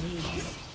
Please.